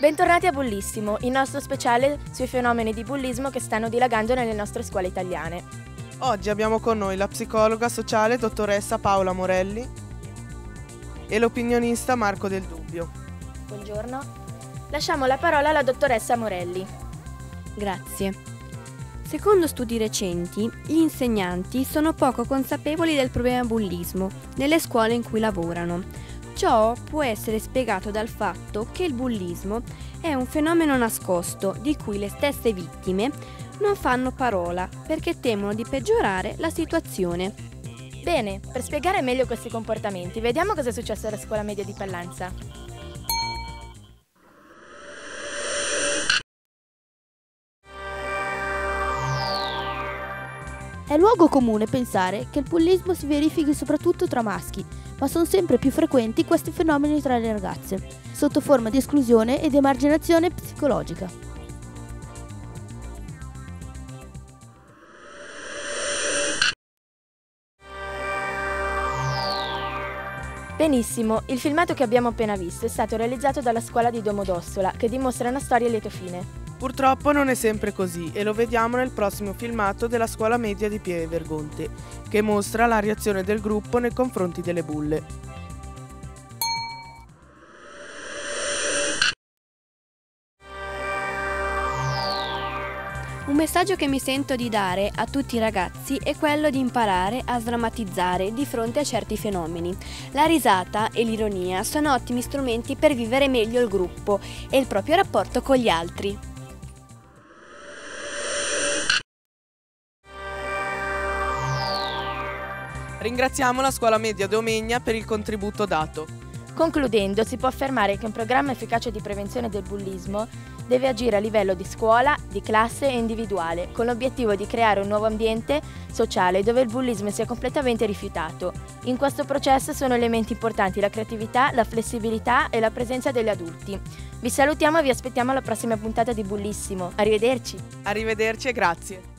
Bentornati a Bullissimo, il nostro speciale sui fenomeni di bullismo che stanno dilagando nelle nostre scuole italiane. Oggi abbiamo con noi la psicologa sociale dottoressa Paola Morelli e l'opinionista Marco Del Dubbio. Buongiorno. Lasciamo la parola alla dottoressa Morelli. Grazie. Secondo studi recenti, gli insegnanti sono poco consapevoli del problema bullismo nelle scuole in cui lavorano Ciò può essere spiegato dal fatto che il bullismo è un fenomeno nascosto di cui le stesse vittime non fanno parola perché temono di peggiorare la situazione. Bene, per spiegare meglio questi comportamenti, vediamo cosa è successo alla scuola media di Pallanza. È luogo comune pensare che il bullismo si verifichi soprattutto tra maschi, ma sono sempre più frequenti questi fenomeni tra le ragazze, sotto forma di esclusione ed emarginazione psicologica. Benissimo, il filmato che abbiamo appena visto è stato realizzato dalla scuola di Domodossola, che dimostra una storia a lieto fine. Purtroppo non è sempre così e lo vediamo nel prossimo filmato della scuola media di Pieve Vergonte, che mostra la reazione del gruppo nei confronti delle bulle. Un messaggio che mi sento di dare a tutti i ragazzi è quello di imparare a sdrammatizzare di fronte a certi fenomeni. La risata e l'ironia sono ottimi strumenti per vivere meglio il gruppo e il proprio rapporto con gli altri. Ringraziamo la scuola media Domegna per il contributo dato. Concludendo, si può affermare che un programma efficace di prevenzione del bullismo deve agire a livello di scuola, di classe e individuale, con l'obiettivo di creare un nuovo ambiente sociale dove il bullismo sia completamente rifiutato. In questo processo sono elementi importanti la creatività, la flessibilità e la presenza degli adulti. Vi salutiamo e vi aspettiamo alla prossima puntata di Bullissimo. Arrivederci. Arrivederci e grazie.